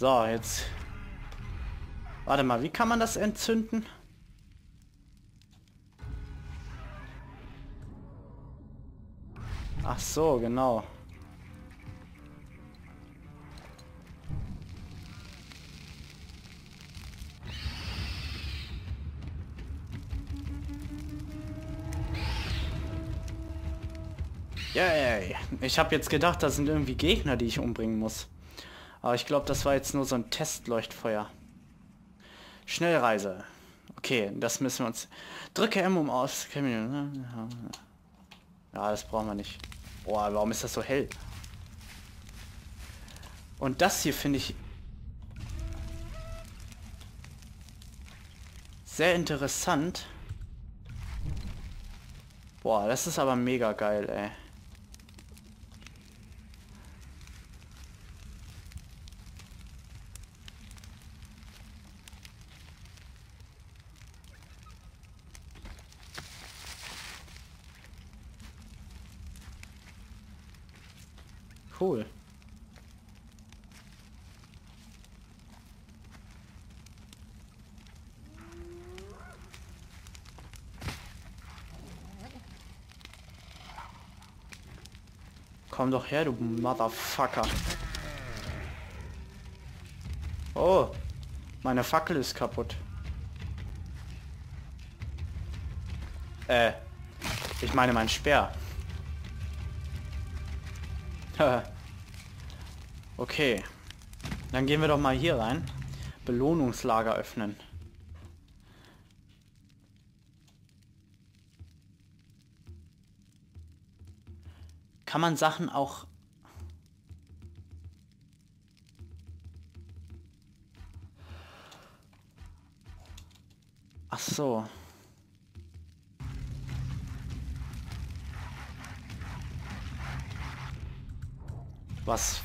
So, jetzt... Warte mal, wie kann man das entzünden? Ach so, genau. Yay. Ich habe jetzt gedacht, das sind irgendwie Gegner, die ich umbringen muss. Aber ich glaube, das war jetzt nur so ein Testleuchtfeuer. Schnellreise. Okay, das müssen wir uns... Drücke M um aus... Ja, das brauchen wir nicht. Boah, warum ist das so hell? Und das hier finde ich... Sehr interessant. Boah, das ist aber mega geil, ey. Cool. Komm doch her, du Motherfucker. Oh, meine Fackel ist kaputt. Äh, ich meine mein Speer. okay. Dann gehen wir doch mal hier rein. Belohnungslager öffnen. Kann man Sachen auch... Ach so. Was?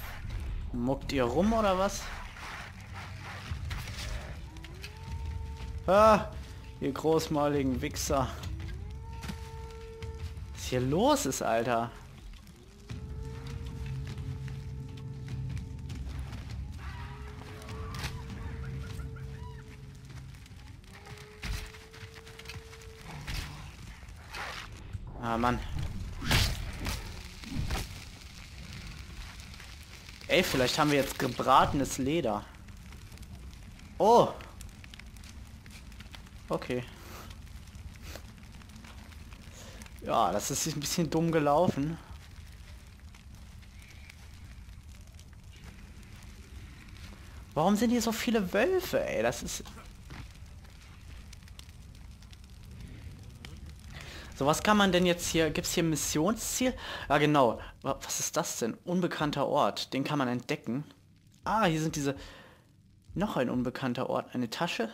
Muckt ihr rum oder was? Ah, ihr großmaligen Wichser. Was hier los ist, Alter? Ah, Mann. Ey, vielleicht haben wir jetzt gebratenes Leder. Oh. Okay. Ja, das ist ein bisschen dumm gelaufen. Warum sind hier so viele Wölfe, ey? Das ist... So, was kann man denn jetzt hier... Gibt es hier Missionsziel? Ja, genau. Was ist das denn? Unbekannter Ort. Den kann man entdecken. Ah, hier sind diese... Noch ein unbekannter Ort. Eine Tasche?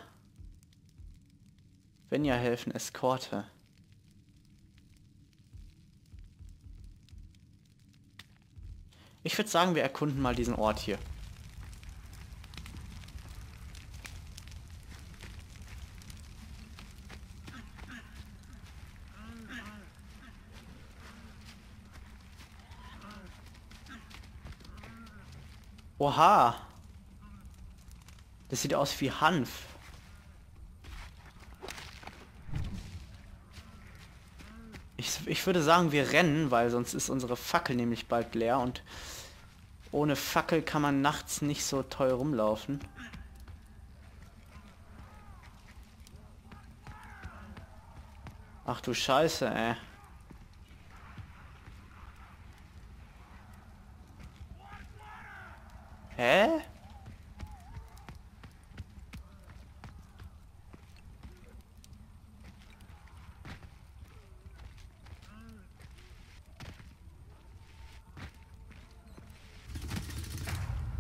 Wenn ja helfen, Eskorte. Ich würde sagen, wir erkunden mal diesen Ort hier. Oha. Das sieht aus wie Hanf. Ich, ich würde sagen, wir rennen, weil sonst ist unsere Fackel nämlich bald leer und ohne Fackel kann man nachts nicht so toll rumlaufen. Ach du Scheiße, ey.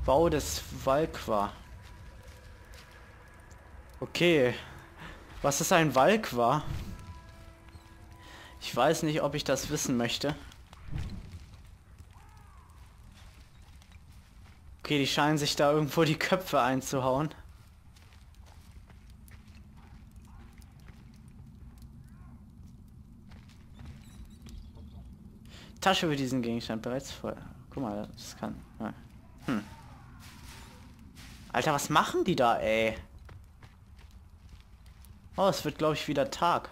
Bau des Valqua. Okay. Was ist ein Valqua? Ich weiß nicht, ob ich das wissen möchte. Okay, die scheinen sich da irgendwo die Köpfe einzuhauen. Tasche für diesen Gegenstand bereits voll. Guck mal, das kann. Hm. Alter, was machen die da, ey? Oh, es wird, glaube ich, wieder Tag.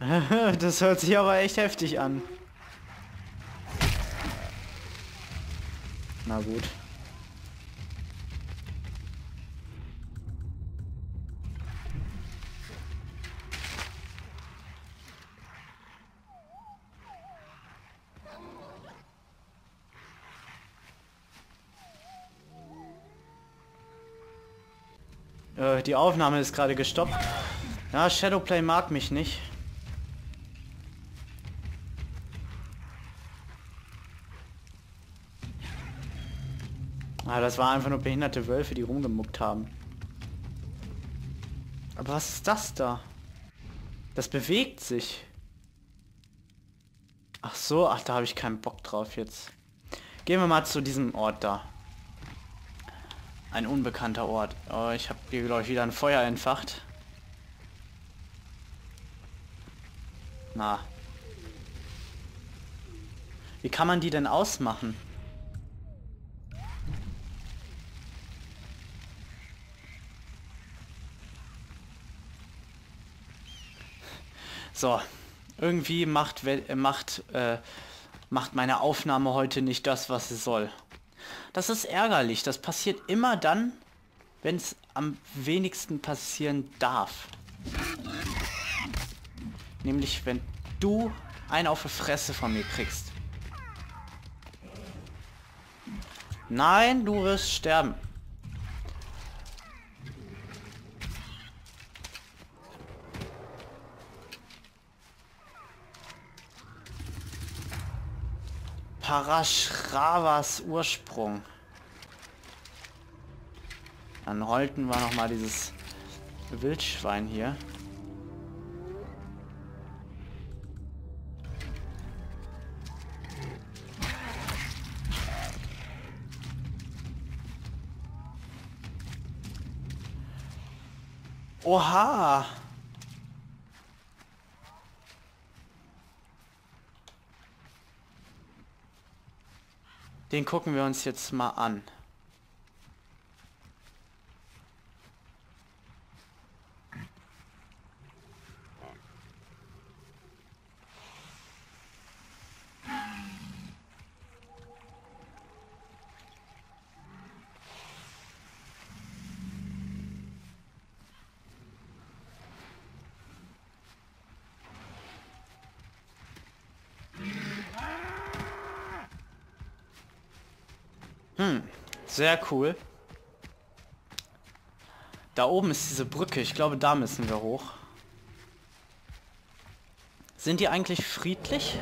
das hört sich aber echt heftig an. Na gut. Äh, die Aufnahme ist gerade gestoppt. Ja, Shadowplay mag mich nicht. Ah, das war einfach nur behinderte Wölfe, die rumgemuckt haben. Aber was ist das da? Das bewegt sich. Ach so, ach, da habe ich keinen Bock drauf jetzt. Gehen wir mal zu diesem Ort da. Ein unbekannter Ort. Oh, ich habe hier, glaube ich, wieder ein Feuer entfacht. Na. Wie kann man die denn ausmachen? So, irgendwie macht, macht, äh, macht meine Aufnahme heute nicht das, was sie soll. Das ist ärgerlich. Das passiert immer dann, wenn es am wenigsten passieren darf. Nämlich, wenn du einen auf die Fresse von mir kriegst. Nein, du wirst sterben. Parashravas Ursprung. Dann holten wir noch mal dieses Wildschwein hier. Oha! Den gucken wir uns jetzt mal an. Hm, sehr cool. Da oben ist diese Brücke. Ich glaube, da müssen wir hoch. Sind die eigentlich friedlich?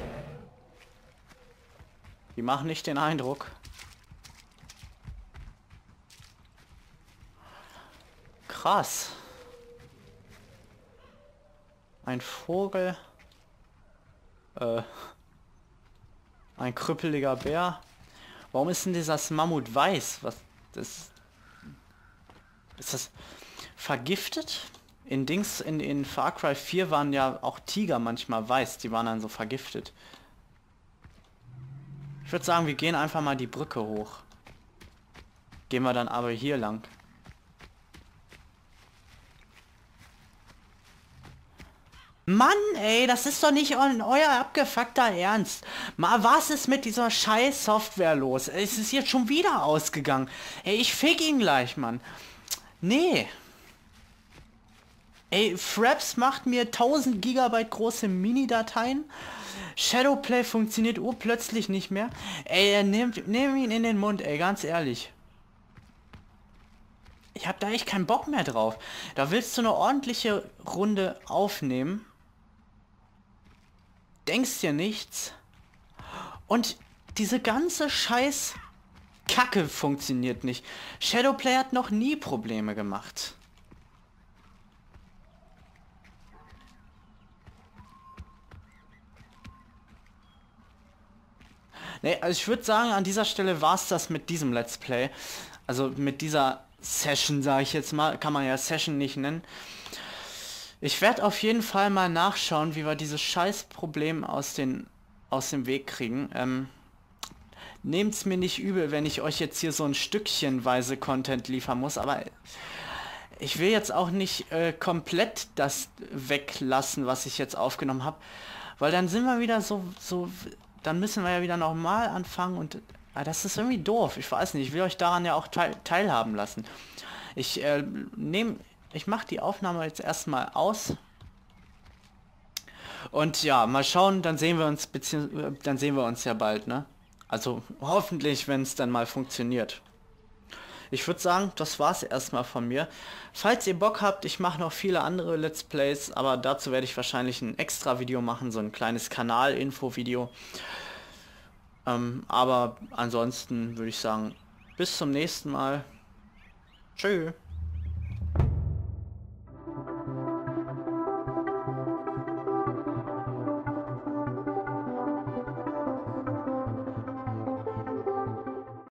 Die machen nicht den Eindruck. Krass. Ein Vogel. Äh, ein krüppeliger Bär. Warum ist denn dieses Mammut weiß? Was das ist das vergiftet? In Dings in, in Far Cry 4 waren ja auch Tiger manchmal weiß, die waren dann so vergiftet. Ich würde sagen, wir gehen einfach mal die Brücke hoch. Gehen wir dann aber hier lang. Mann, ey, das ist doch nicht euer abgefuckter Ernst. Mal, was ist mit dieser scheiß Software los? Es ist jetzt schon wieder ausgegangen. Ey, ich fick ihn gleich, Mann. Nee. Ey, Fraps macht mir 1000 Gigabyte große Mini-Dateien. Shadowplay funktioniert urplötzlich nicht mehr. Ey, nimm, nimm ihn in den Mund, ey, ganz ehrlich. Ich hab da echt keinen Bock mehr drauf. Da willst du eine ordentliche Runde aufnehmen denkst dir nichts. Und diese ganze Scheiß Kacke funktioniert nicht. Shadowplay hat noch nie Probleme gemacht. Ne, also ich würde sagen, an dieser Stelle war es das mit diesem Let's Play. Also mit dieser Session, sage ich jetzt mal. Kann man ja Session nicht nennen. Ich werde auf jeden Fall mal nachschauen, wie wir dieses Scheißproblem aus den aus dem Weg kriegen. Ähm, Nehmt's mir nicht übel, wenn ich euch jetzt hier so ein Stückchenweise Content liefern muss, aber ich will jetzt auch nicht äh, komplett das weglassen, was ich jetzt aufgenommen habe, weil dann sind wir wieder so, so, dann müssen wir ja wieder nochmal anfangen und äh, das ist irgendwie doof. Ich weiß nicht, ich will euch daran ja auch teil, teilhaben lassen. Ich äh, nehme, ich mache die Aufnahme jetzt erstmal aus. Und ja, mal schauen, dann sehen wir uns, dann sehen wir uns ja bald, ne? Also hoffentlich, wenn es dann mal funktioniert. Ich würde sagen, das war's erstmal von mir. Falls ihr Bock habt, ich mache noch viele andere Let's Plays, aber dazu werde ich wahrscheinlich ein extra Video machen, so ein kleines Kanal-Info-Video. Ähm, aber ansonsten würde ich sagen, bis zum nächsten Mal. Tschüss.